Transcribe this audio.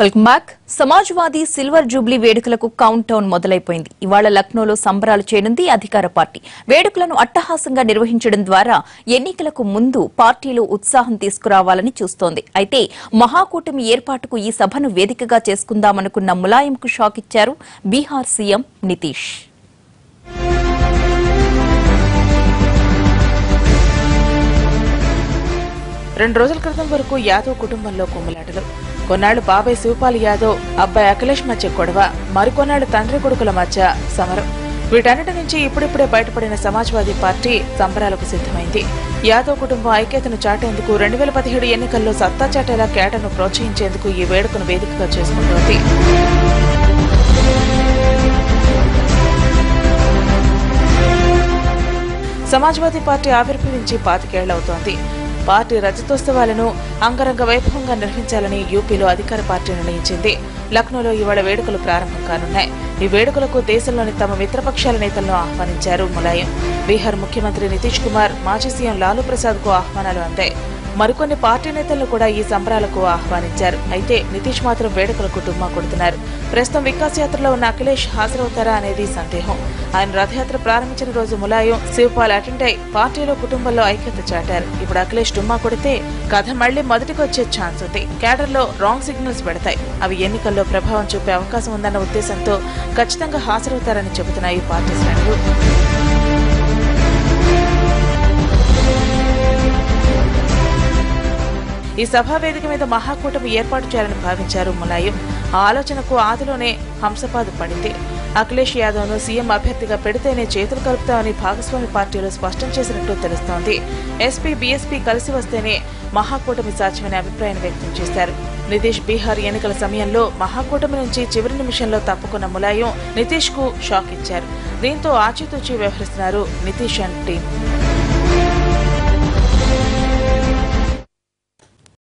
Welcome back. Samajwadi silver jubilee వేడుకలకు countdown మొదలైపోయింది. ఇవాళ లక్నోలో సంబరాలు చేయనుంది అధికార పార్టీ. వేడుకలను అట్టహాసంగా నిర్వహించడం ద్వారా ఎన్నికలకు ముందు పార్టీలో ఉత్సాహం తీసుకురావాలని చూస్తోంది. అయితే మహాకూటమి ఏర్పాటుకు ఈ సభను వేదికగా చేసుకుందామనుకున్న ములాయంకు షాక్ ఇచ్చారు బీహార్ సీఎం నితీష్. రెండు రోజుల క్రితం వరకు యాదవ్ కుటుంబంలో కుమ్మలాటలు. కొన్నాళ్ళు బాబాయ్ శివపాల్ యాదవ్ అబ్బాయి అఖిలేష్ మధ్య గొడవ మరికొన్నాళ్ళు తండ్రి కొడుకుల మధ్య సమరం. వీటన్నిటి నుంచి ఇప్పుడిప్పుడే బయటపడిన సమాజ్వాదీ పార్టీ సంబరాలకు సిద్ధమైంది. యాదవ్ కుటుంబం ఐక్యతను చాటేందుకు రెండు వేల పదిహేడు ఎన్నికల్లో సత్తా చాటేలా కేటను ప్రోత్సహించేందుకు ఈ వేడుకను వేదికగా చేసుకుంటోంది. సమాజ్వాదీ పార్టీ ఆవిర్భవించి పాతికేళ్ళవుతోంది. పార్టీ రజతోత్సవాలను అంగరంగ వైభవంగా నిర్వహించాలని యూపీలో అధికార పార్టీ నిర్ణయించింది. లక్నోలో ఇవాళ వేడుకలు ప్రారంభం కానున్నాయి. ఈ వేడుకలకు దేశంలోని తమ మిత్రపక్షాల నేతలను ఆహ్వానించారు ములాయం. బీహార్ ముఖ్యమంత్రి నితీష్ కుమార్ మాజీ సీఎం లాలూ ప్రసాద్కు ఆహ్వానాలు అందాయి. మరికొన్ని పార్టీ నేతలను కూడా ఈ సంబరాలకు ఆహ్వానించారు. అయితే నితీష్ మాత్రం వేడుకలకు డుమ్మా కొడుతున్నారు. ప్రస్తుతం వికాస్ యాత్రలో ఉన్న అఖిలేష్ హాజరవుతారా అనేది సందేహం. ఆయన రథయాత్ర ప్రారంభించిన రోజు ములాయం శివపాల్ అటెండ్ అయి పార్టీలో కుటుంబంలో ఐక్యత చాటారు. ఇప్పుడు అఖిలేష్ డుమ్మా కొడితే కథ మళ్ళీ మొదటికి వచ్చే ఛాన్స్ ఉంది. క్యాడర్లో లో రాంగ్ సిగ్నల్స్ పెడతాయి. అవి ఎన్నికల్లో ప్రభావం చూపే అవకాశం ఉందన్న ఉద్దేశంతో ఖచ్చితంగా హాజరవుతారని చెబుతున్నాయి ఈ పార్టీ శ్రేణులు. ఈ సభా వేదిక మీద మహాకూటమి ఏర్పాటు చేయాలని భావించారు ములాయం. ఆ ఆలోచనకు ఆదిలోనే హంసపాదు పడింది. అఖిలేష్ యాదవ్ను సీఎం అభ్యర్థిగా పెడితేనే చేతులు కలుపుతామని భాగస్వామి పార్టీలు స్పష్టం చేసినట్లు తెలుస్తోంది. ఎస్పీ బీఎస్పీ కలిసి వస్తేనే మహాకూటమి సాధ్యమనే అభిప్రాయం వ్యక్తం చేశారు. నితీష్ బీహార్ ఎన్నికల సమయంలో మహాకూటమి నుంచి చివరి నిమిషంలో తప్పుకున్న ములాయం నితీష్కు షాక్ ఇచ్చారు. దీంతో ఆచితూచి వ్యవహరిస్తున్నారు నితీష్ అండ్ టీం.